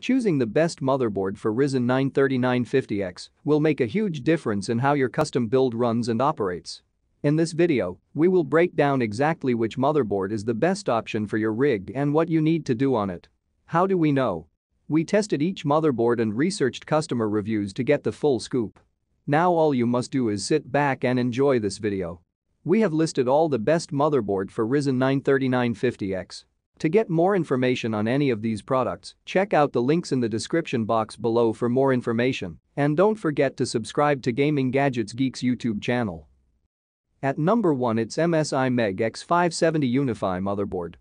Choosing the best motherboard for Ryzen 9 3950X will make a huge difference in how your custom build runs and operates. In this video, we will break down exactly which motherboard is the best option for your rig and what you need to do on it. How do we know? We tested each motherboard and researched customer reviews to get the full scoop. Now all you must do is sit back and enjoy this video. We have listed all the best motherboard for Ryzen 9 3950X. To get more information on any of these products, check out the links in the description box below for more information, and don't forget to subscribe to Gaming Gadgets Geeks YouTube channel. At number 1 it's MSI MEG X570 Unify motherboard.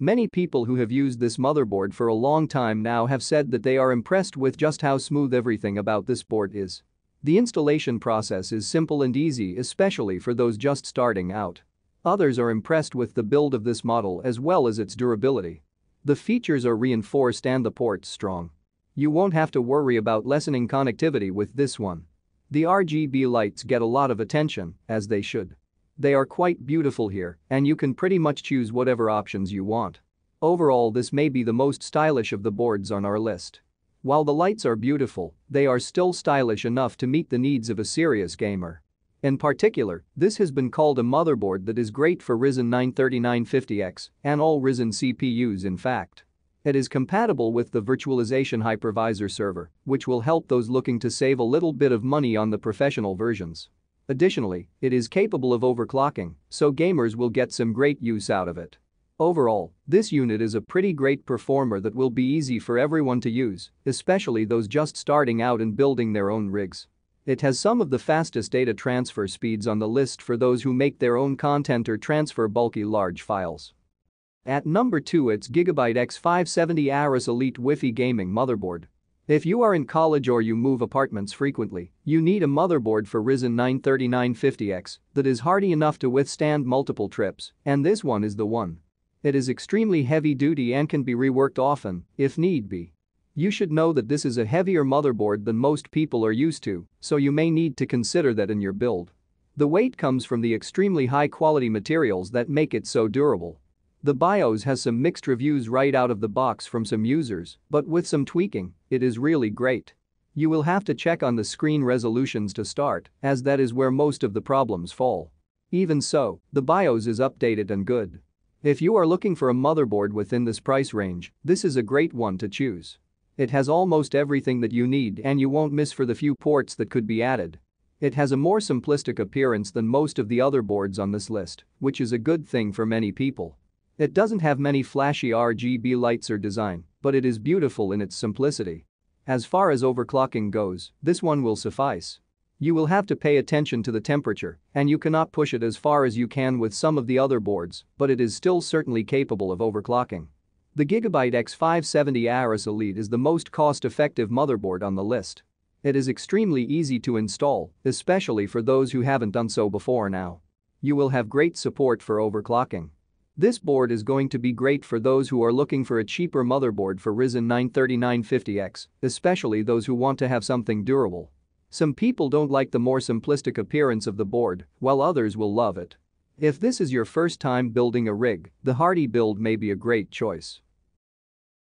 Many people who have used this motherboard for a long time now have said that they are impressed with just how smooth everything about this board is. The installation process is simple and easy especially for those just starting out. Others are impressed with the build of this model as well as its durability. The features are reinforced and the ports strong. You won't have to worry about lessening connectivity with this one. The RGB lights get a lot of attention, as they should. They are quite beautiful here, and you can pretty much choose whatever options you want. Overall this may be the most stylish of the boards on our list. While the lights are beautiful, they are still stylish enough to meet the needs of a serious gamer. In particular, this has been called a motherboard that is great for Ryzen 9 3950X and all Ryzen CPUs in fact. It is compatible with the virtualization hypervisor server, which will help those looking to save a little bit of money on the professional versions. Additionally, it is capable of overclocking, so gamers will get some great use out of it. Overall, this unit is a pretty great performer that will be easy for everyone to use, especially those just starting out and building their own rigs. It has some of the fastest data transfer speeds on the list for those who make their own content or transfer bulky large files. At number 2 it's Gigabyte X570 Aorus Elite Wi-Fi Gaming Motherboard. If you are in college or you move apartments frequently, you need a motherboard for Ryzen 9 3950X that is hardy enough to withstand multiple trips, and this one is the one. It is extremely heavy duty and can be reworked often, if need be. You should know that this is a heavier motherboard than most people are used to, so you may need to consider that in your build. The weight comes from the extremely high quality materials that make it so durable. The BIOS has some mixed reviews right out of the box from some users, but with some tweaking, it is really great. You will have to check on the screen resolutions to start, as that is where most of the problems fall. Even so, the BIOS is updated and good. If you are looking for a motherboard within this price range, this is a great one to choose. It has almost everything that you need and you won't miss for the few ports that could be added. It has a more simplistic appearance than most of the other boards on this list, which is a good thing for many people. It doesn't have many flashy RGB lights or design, but it is beautiful in its simplicity. As far as overclocking goes, this one will suffice. You will have to pay attention to the temperature, and you cannot push it as far as you can with some of the other boards, but it is still certainly capable of overclocking. The Gigabyte X570 Aorus Elite is the most cost-effective motherboard on the list. It is extremely easy to install, especially for those who haven't done so before now. You will have great support for overclocking. This board is going to be great for those who are looking for a cheaper motherboard for Ryzen 9 3950X, especially those who want to have something durable. Some people don't like the more simplistic appearance of the board, while others will love it. If this is your first time building a rig, the Hardy build may be a great choice.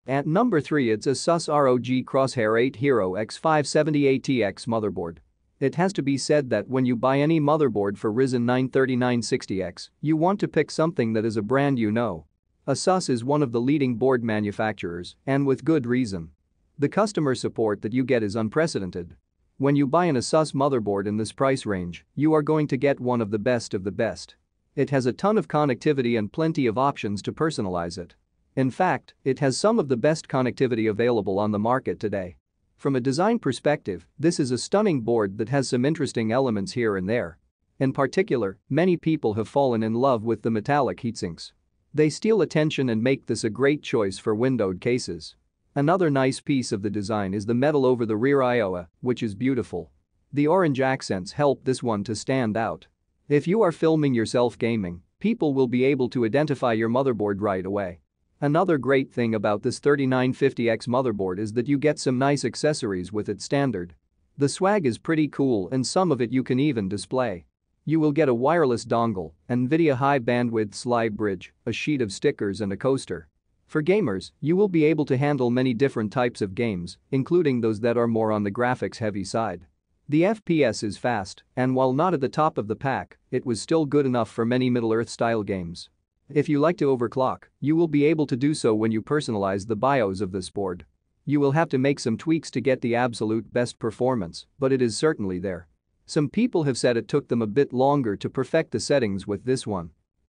At number 3 it's a Asus ROG Crosshair 8 Hero X570 ATX motherboard. It has to be said that when you buy any motherboard for Ryzen 9 3960X, you want to pick something that is a brand you know. Asus is one of the leading board manufacturers, and with good reason. The customer support that you get is unprecedented. When you buy an Asus motherboard in this price range, you are going to get one of the best of the best. It has a ton of connectivity and plenty of options to personalize it. In fact, it has some of the best connectivity available on the market today. From a design perspective, this is a stunning board that has some interesting elements here and there. In particular, many people have fallen in love with the metallic heatsinks. They steal attention and make this a great choice for windowed cases. Another nice piece of the design is the metal over the rear IOA, which is beautiful. The orange accents help this one to stand out. If you are filming yourself gaming, people will be able to identify your motherboard right away. Another great thing about this 3950X motherboard is that you get some nice accessories with it standard. The swag is pretty cool and some of it you can even display. You will get a wireless dongle, NVIDIA high bandwidth slide bridge, a sheet of stickers and a coaster. For gamers, you will be able to handle many different types of games, including those that are more on the graphics heavy side. The FPS is fast, and while not at the top of the pack, it was still good enough for many Middle-earth style games. If you like to overclock, you will be able to do so when you personalize the BIOS of this board. You will have to make some tweaks to get the absolute best performance, but it is certainly there. Some people have said it took them a bit longer to perfect the settings with this one.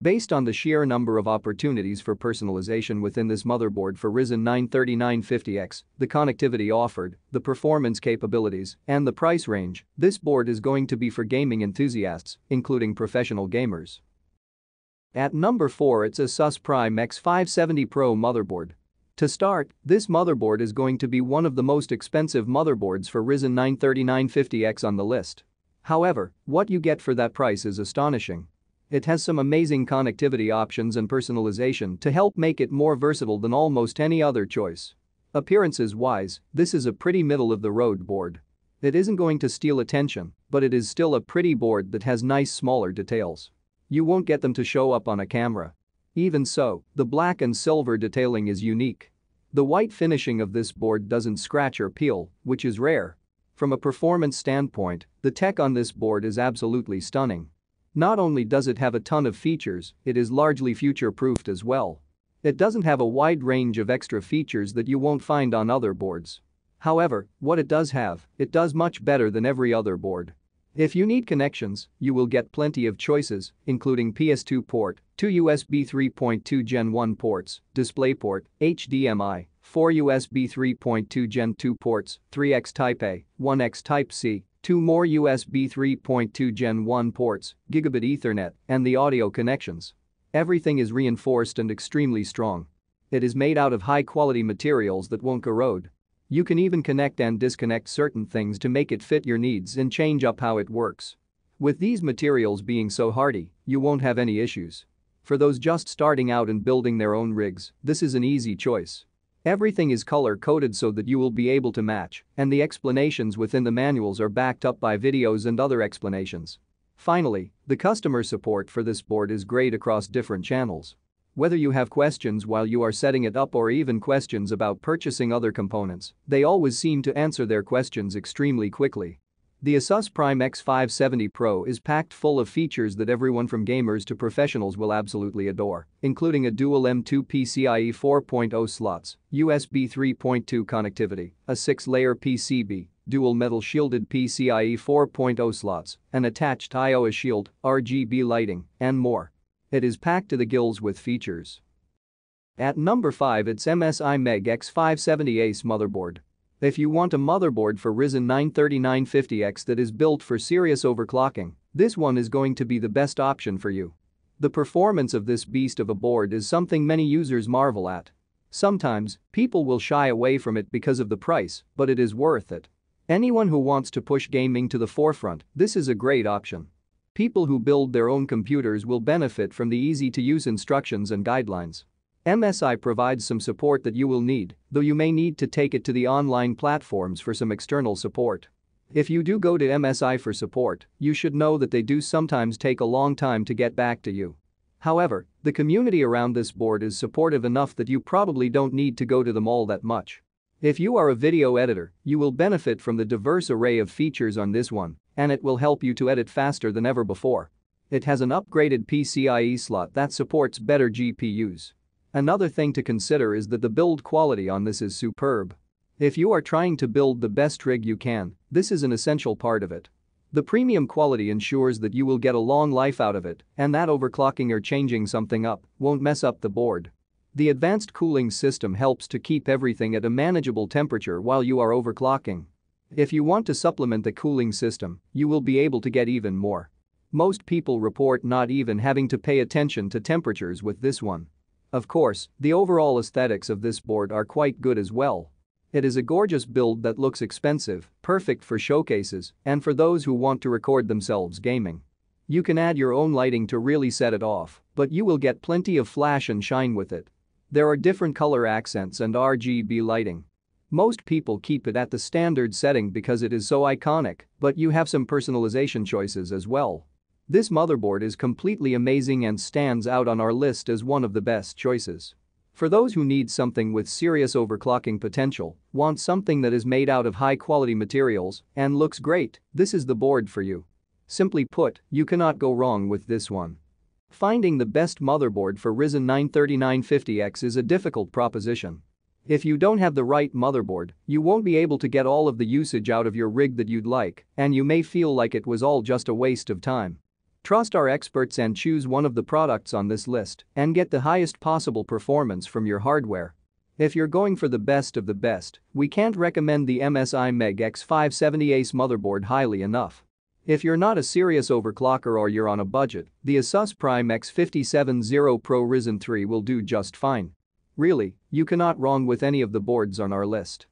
Based on the sheer number of opportunities for personalization within this motherboard for Ryzen 9 3950X, the connectivity offered, the performance capabilities, and the price range, this board is going to be for gaming enthusiasts, including professional gamers. At number 4 it's Asus Prime X570 Pro motherboard. To start, this motherboard is going to be one of the most expensive motherboards for Ryzen 9 3950X on the list. However, what you get for that price is astonishing. It has some amazing connectivity options and personalization to help make it more versatile than almost any other choice. Appearances-wise, this is a pretty middle-of-the-road board. It isn't going to steal attention, but it is still a pretty board that has nice smaller details. You won't get them to show up on a camera. Even so, the black and silver detailing is unique. The white finishing of this board doesn't scratch or peel, which is rare. From a performance standpoint, the tech on this board is absolutely stunning. Not only does it have a ton of features, it is largely future-proofed as well. It doesn't have a wide range of extra features that you won't find on other boards. However, what it does have, it does much better than every other board. If you need connections, you will get plenty of choices, including PS2 port, two USB 3.2 Gen 1 ports, DisplayPort, HDMI, four USB 3.2 Gen 2 ports, 3x Type-A, 1x Type-C, two more USB 3.2 Gen 1 ports, gigabit Ethernet, and the audio connections. Everything is reinforced and extremely strong. It is made out of high-quality materials that won't corrode. You can even connect and disconnect certain things to make it fit your needs and change up how it works. With these materials being so hardy, you won't have any issues. For those just starting out and building their own rigs, this is an easy choice. Everything is color-coded so that you will be able to match, and the explanations within the manuals are backed up by videos and other explanations. Finally, the customer support for this board is great across different channels. Whether you have questions while you are setting it up or even questions about purchasing other components, they always seem to answer their questions extremely quickly. The Asus Prime X570 Pro is packed full of features that everyone from gamers to professionals will absolutely adore, including a dual M2 PCIe 4.0 slots, USB 3.2 connectivity, a 6-layer PCB, dual metal shielded PCIe 4.0 slots, an attached IOA shield, RGB lighting, and more. It is packed to the gills with features. At number 5 it's MSI Meg X570 Ace motherboard. If you want a motherboard for Ryzen 9 3950X that is built for serious overclocking, this one is going to be the best option for you. The performance of this beast of a board is something many users marvel at. Sometimes, people will shy away from it because of the price, but it is worth it. Anyone who wants to push gaming to the forefront, this is a great option. People who build their own computers will benefit from the easy-to-use instructions and guidelines. MSI provides some support that you will need, though you may need to take it to the online platforms for some external support. If you do go to MSI for support, you should know that they do sometimes take a long time to get back to you. However, the community around this board is supportive enough that you probably don't need to go to them all that much. If you are a video editor, you will benefit from the diverse array of features on this one, and it will help you to edit faster than ever before. It has an upgraded PCIe slot that supports better GPUs. Another thing to consider is that the build quality on this is superb. If you are trying to build the best rig you can, this is an essential part of it. The premium quality ensures that you will get a long life out of it and that overclocking or changing something up won't mess up the board. The advanced cooling system helps to keep everything at a manageable temperature while you are overclocking. If you want to supplement the cooling system, you will be able to get even more. Most people report not even having to pay attention to temperatures with this one. Of course, the overall aesthetics of this board are quite good as well. It is a gorgeous build that looks expensive, perfect for showcases, and for those who want to record themselves gaming. You can add your own lighting to really set it off, but you will get plenty of flash and shine with it. There are different color accents and RGB lighting. Most people keep it at the standard setting because it is so iconic, but you have some personalization choices as well. This motherboard is completely amazing and stands out on our list as one of the best choices. For those who need something with serious overclocking potential, want something that is made out of high-quality materials, and looks great, this is the board for you. Simply put, you cannot go wrong with this one. Finding the best motherboard for Ryzen 9 3950X is a difficult proposition. If you don't have the right motherboard, you won't be able to get all of the usage out of your rig that you'd like, and you may feel like it was all just a waste of time. Trust our experts and choose one of the products on this list and get the highest possible performance from your hardware. If you're going for the best of the best, we can't recommend the MSI MEG X570 Ace motherboard highly enough. If you're not a serious overclocker or you're on a budget, the Asus Prime X570 Pro Ryzen 3 will do just fine. Really, you cannot wrong with any of the boards on our list.